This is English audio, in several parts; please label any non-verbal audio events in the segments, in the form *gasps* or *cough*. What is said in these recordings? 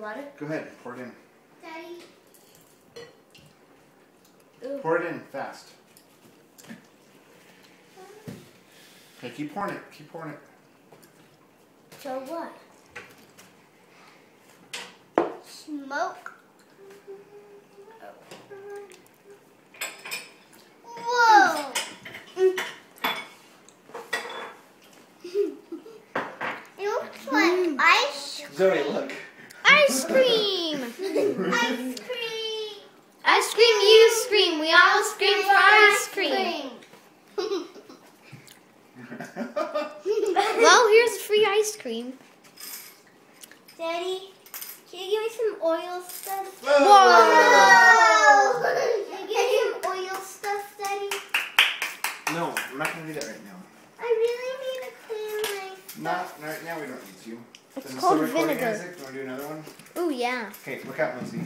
water? Go ahead, pour it in. Daddy. Pour it in fast. Okay, keep pouring it. Keep pouring it. So what? Smoke. Whoa! *laughs* it looks like mm. ice cream. Zoe, look. Ice cream! ice cream. Ice cream, you scream. We all scream for ice cream. *laughs* Well, here's free ice cream. Daddy, can you give me some oil stuff? Whoa! Can you give me some oil stuff, Daddy? No, I'm not gonna do that right now. I really need to clean my Not right now. We don't need to. It's Is this called still recording, vinegar. Isaac? You wanna do another one? Ooh, yeah. Okay, look out, Lindsay.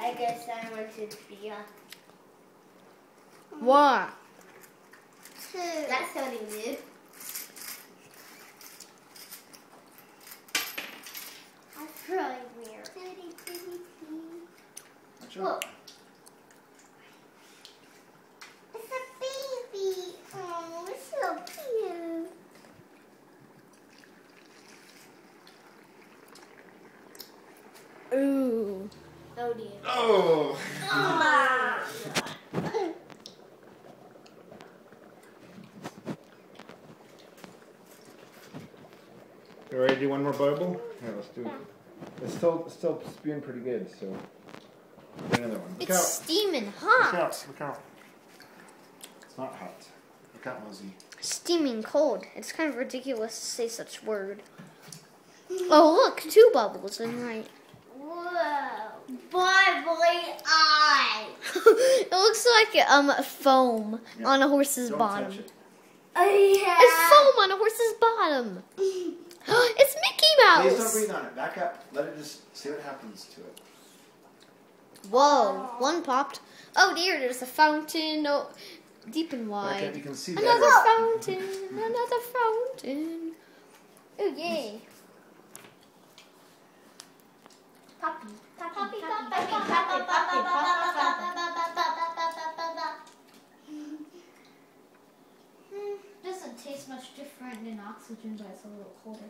I guess I want to be a. What? That's sounding good. That's really weird. Watch Look. out. It's a baby. Oh, it's so cute. Ooh. Oh dear. Oh! You ready to do one more bubble? Yeah, let's do it. It's still it's still spewing pretty good, so do another one. Look It's out! steaming hot. Look out! Look out! It's not hot. Look out, Lindsay. Steaming cold. It's kind of ridiculous to say such word. Oh, look, two bubbles in right. Whoa. Bubbly eye. it looks like um foam Yeah. on a horse's Don't bottom. touch it. Oh yeah. It's foam on a horse's bottom. *gasps* it's Mickey Mouse. Please don't Mouse. breathe on it. Back up. Let it just see what happens to it. Whoa, one popped. Oh dear, there's a fountain. Oh, deep and Back up. wide. You can see Another better. fountain. Another fountain. Oh yay. Poppy. Poppy. Poppy. Poppy. Poppy. Poppy. Doesn't taste much different than oxygen, but it's a little colder.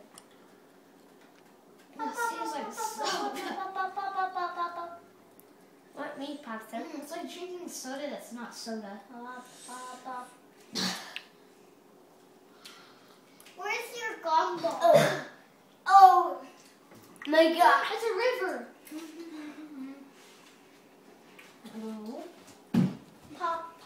What meat pasta? It's like drinking soda that's not soda. Where's your gumbo? Oh. oh. oh my God. It's a river.